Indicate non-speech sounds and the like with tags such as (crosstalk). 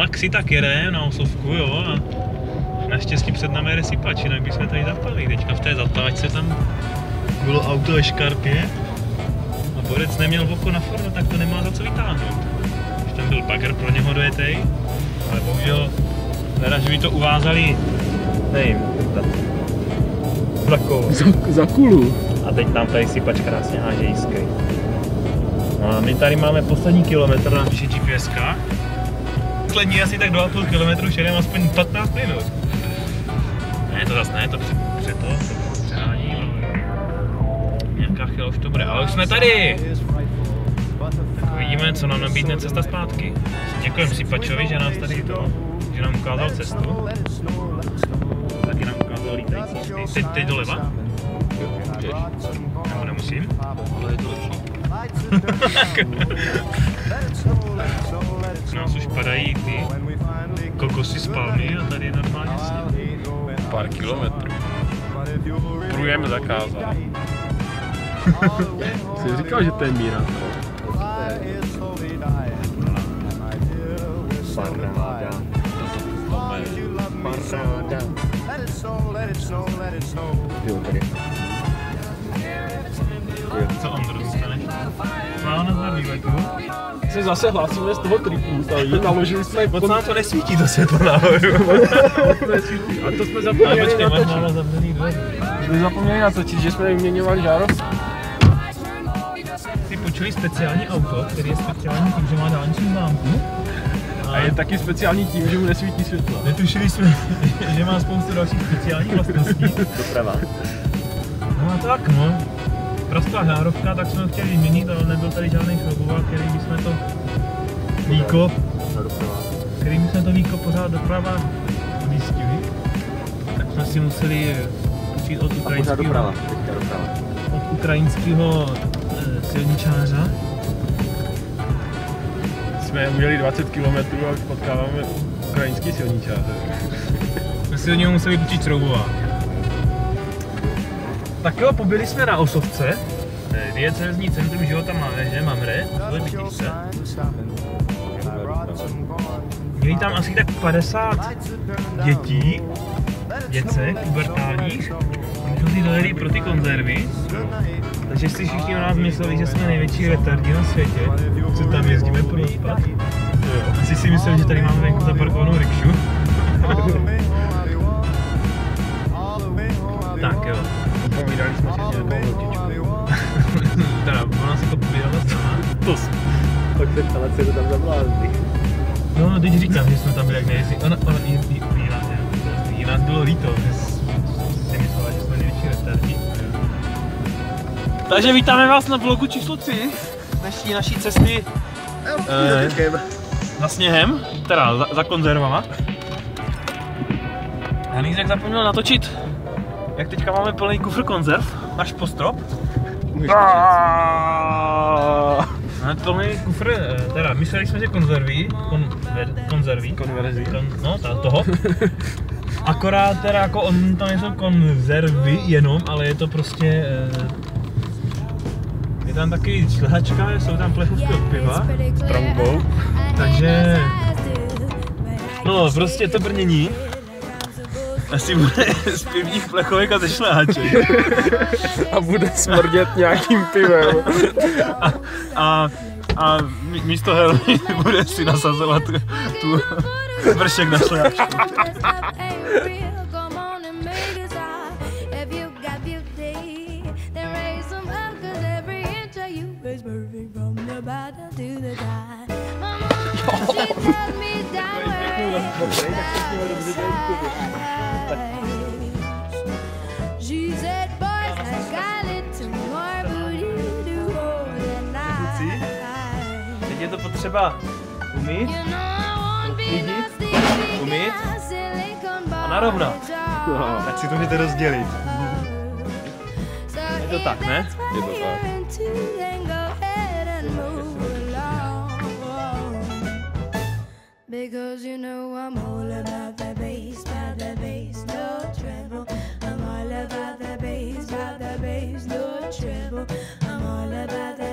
jak si tak jede na osovku, jo, a naštěstí před námi jede sypač, jinak bychom tady zapali. Teďka v té zatáčce tam bylo auto ve škarpě a borec neměl oko na forno, tak to nemá za co vytáhnout. Už tam byl bagr pro něho dojetej, ale bohužel teda, že by to uvázali, nevím, za, za kolo. (laughs) Za, za kulu. A teď nám tady sypač krásně háže jiskry. No a my tady máme poslední kilometr na naší GPS. Poslední asi tak 2,5 km šedem aspoň 15 minut. Ne, to zase ne, to před, před to, to přeháním, ale nějaká chvíle už to bude. Ale už jsme tady! Tak uvidíme, co nám nabídne cesta zpátky. Děkujeme Sypačovi, že nás tady to, že nám ukázal cestu. Taky nám ukázal lítající. Teď, teď doleva? Nebo nemusím? Ale je to lepší. (laughs) (laughs) (laughs) Nás už padají ty kokosy z palmy a tady je normálně sněh. Pár kilometrů. Průjem zakázal. (laughs) Jsi říkal, že to je míra. Paráda. Paráda. Jo, Se zase hlásíme z toho tripu, tady naložili jsme (laughs) Moc nám to nesvítí, to světlo nahoru. A to jsme Ale zapomněli počkej, máš natočit. málo zavřený dveře. Jsme zapomněli natočit, že jsme vyměňovali žárov. Si počuli speciální auto, který je speciální tím, že má dálniční známku. A je taky speciální tím, že mu nesvítí světlo. Netušili jsme, (laughs) že má spoustu dalších speciálních vlastností. Doprava. No a tak no. Prostá žárovka, tak jsme ho chtěli vyměnit, ale nebyl tady žádný šroubovák, který bychom to víko, který bychom to víko pořád doprava umístili. Tak jsme si museli počít od ukrajinského, doprava. od ukrajinského e, silničáře. Jsme udělali 20 km a už potkáváme ukrajinský silničáře. (laughs) Jsme si od něho museli půjčit šroubovák. Tak jo, pobyli jsme na Osovce, diecézní centrum života Mládeže, Mamre, v Libičice. Měli tam asi tak 50 dětí, děcek, pubertálních, protože si dojeli pro ty konzervy. Takže si všichni o nás mysleli, že jsme největší retardi na světě, co tam jezdíme pro spad. Asi si mysleli, že tady máme venku zaparkovanou rikšu. tak jo. Ptala, co to tam za blázny. No, no, teď říkám, že jsme tam byli jak nejsi. Ona, ona, jí, jí, jí, nás, nás bylo líto, že si myslela, že jsme největší retardi. Takže vítáme vás na vlogu číslo 3 dnešní naší cesty eh, za sněhem, teda za, za konzervama. Hanízek zapomněl natočit, jak teďka máme plný kufr konzerv, až po strop. Máme plný kufr, eh, teda mysleli jsme, že konzerví, kon, konzerví, Konverzi. kon, no ta, toho. (laughs) Akorát teda jako on tam nejsou konzervy jenom, ale je to prostě eh, je tam taky šlehačka, jsou tam plechovky od piva, trombou. takže no prostě to brnění asi bude z pivních plechovek a ze šlehaček. A bude smrdět nějakým pivem. A, a, a mí- místo helmy bude si nasazovat tu, vršek na šlehačku. Perfect Teď je to potřeba umít no sleepy umít a narovnat. Valley. Tak si to můžete rozdělit. Je to tak, ne? Je to tak. trouble. I'm all about that.